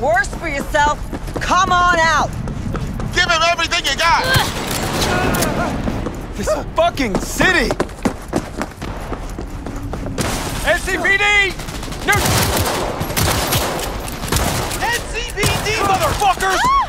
worse for yourself. Come on out. Give him everything you got! This fucking city! NCPD! No! NCPD, motherfuckers! Ah!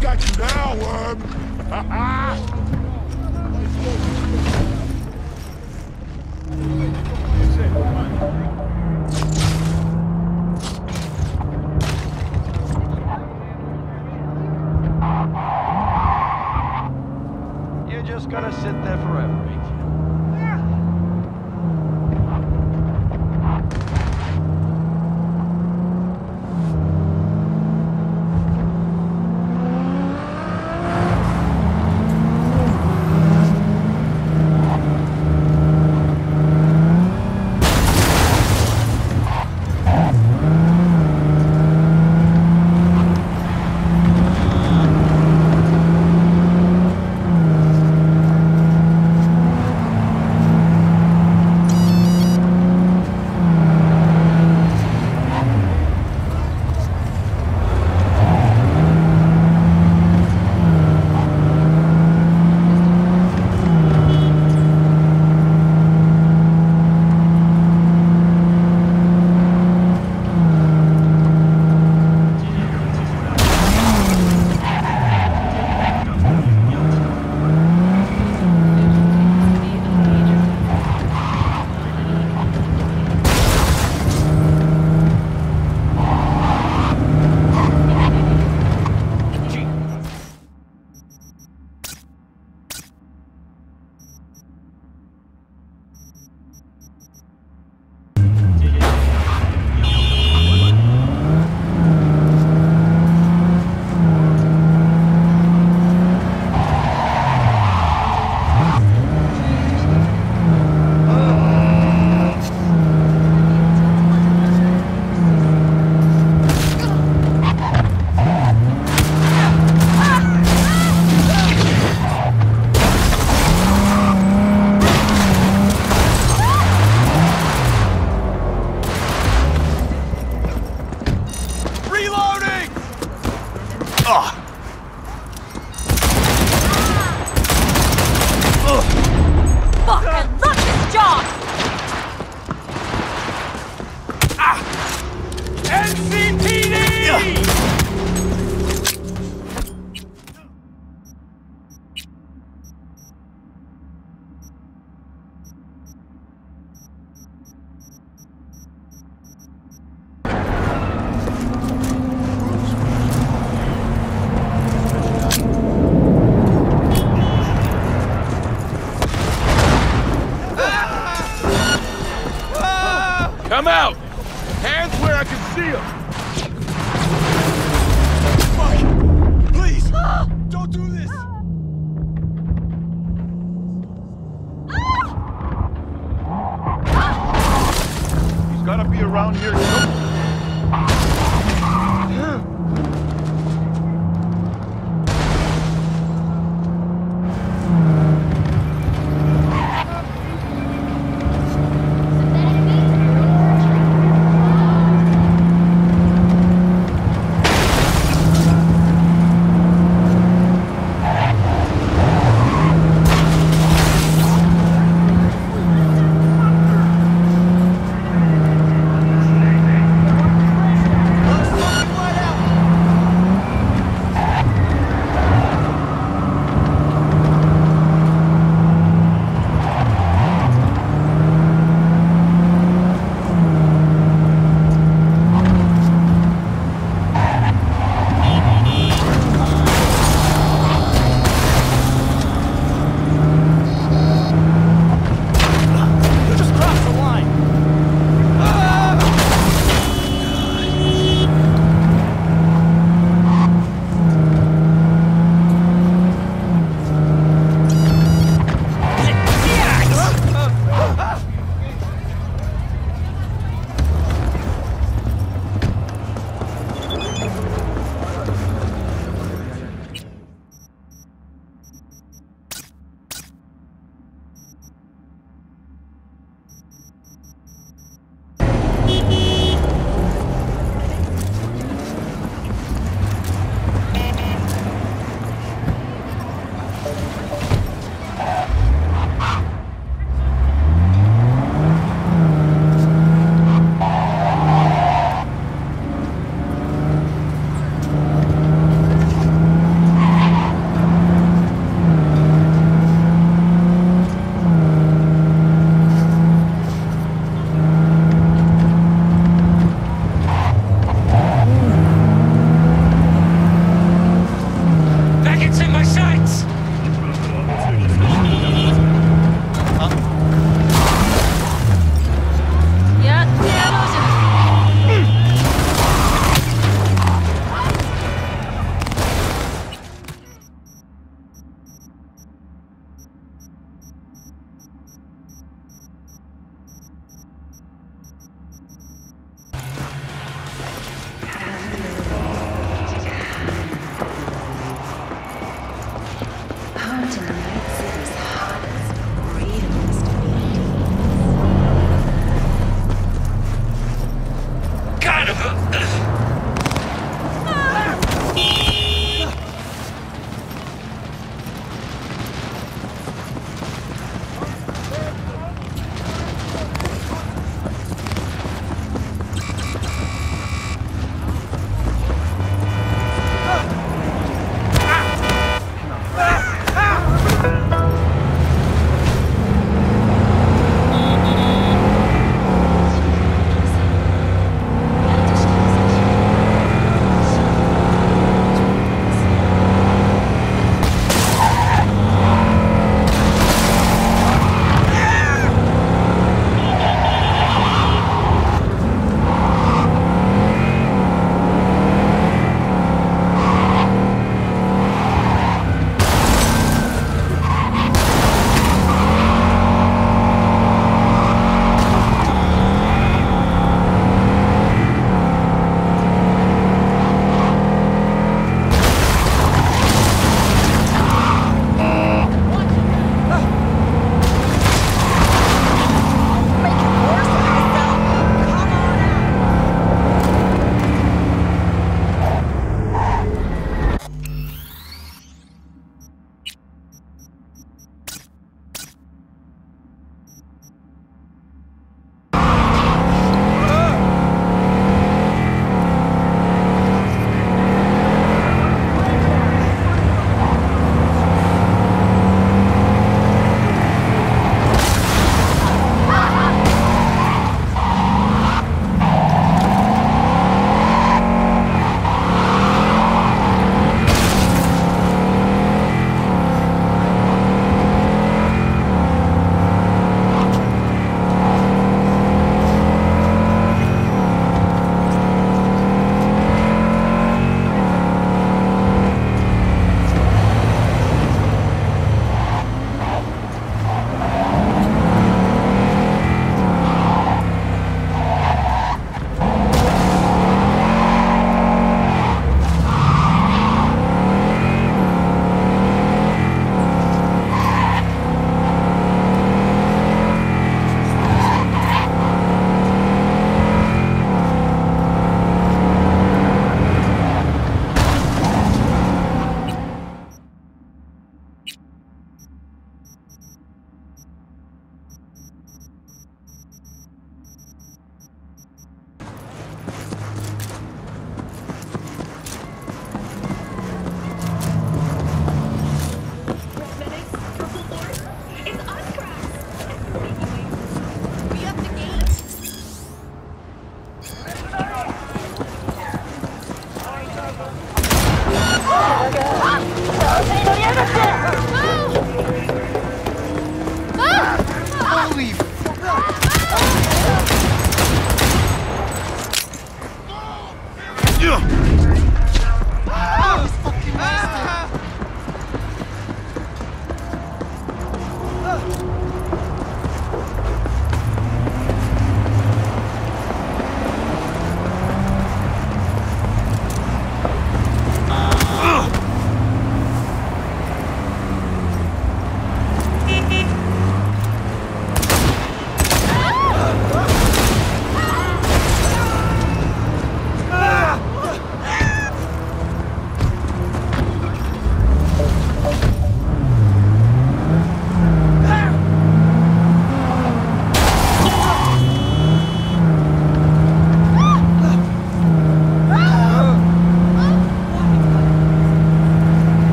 Got you now, worm!